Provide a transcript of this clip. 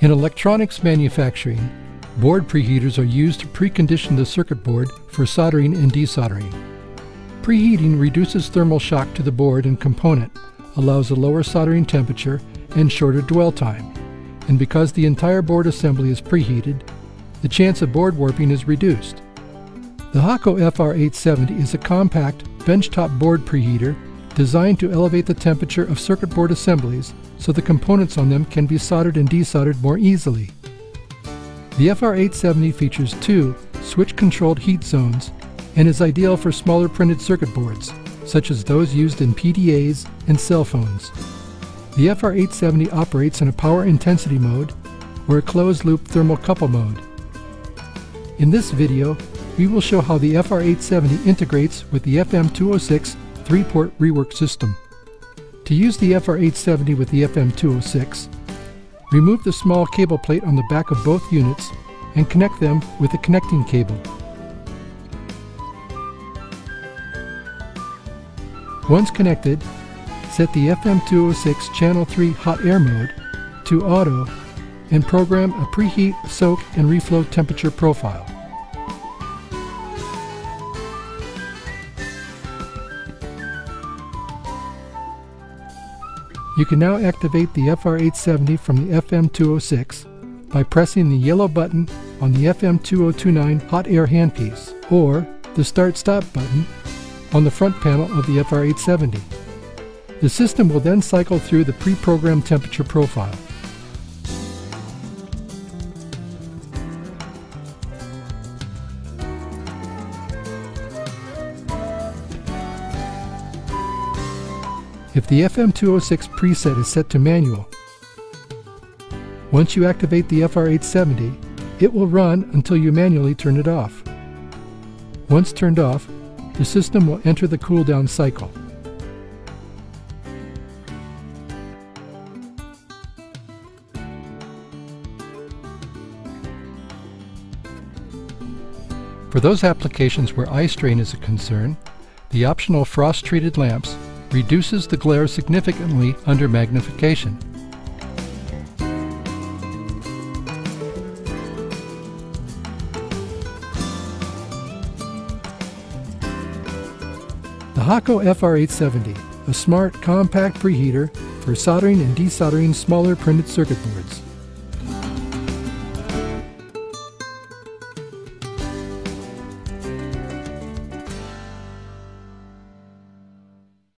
In electronics manufacturing, board preheaters are used to precondition the circuit board for soldering and desoldering. Preheating reduces thermal shock to the board and component, allows a lower soldering temperature and shorter dwell time, and because the entire board assembly is preheated, the chance of board warping is reduced. The Hakko FR870 is a compact benchtop board preheater designed to elevate the temperature of circuit board assemblies so the components on them can be soldered and desoldered more easily. The FR870 features two switch-controlled heat zones and is ideal for smaller printed circuit boards, such as those used in PDAs and cell phones. The FR870 operates in a power intensity mode or a closed-loop thermocouple mode. In this video, we will show how the FR870 integrates with the FM206 three-port rework system. To use the FR870 with the FM206, remove the small cable plate on the back of both units and connect them with a connecting cable. Once connected, set the FM206 Channel 3 Hot Air mode to Auto and program a preheat, soak, and reflow temperature profile. You can now activate the FR870 from the FM206 by pressing the yellow button on the FM2029 hot air handpiece or the start-stop button on the front panel of the FR870. The system will then cycle through the pre-programmed temperature profile. If the FM206 preset is set to manual. Once you activate the FR870, it will run until you manually turn it off. Once turned off, the system will enter the cool-down cycle. For those applications where eye strain is a concern, the optional frost-treated lamps reduces the glare significantly under magnification. The Hakko FR870, a smart, compact preheater for soldering and desoldering smaller printed circuit boards.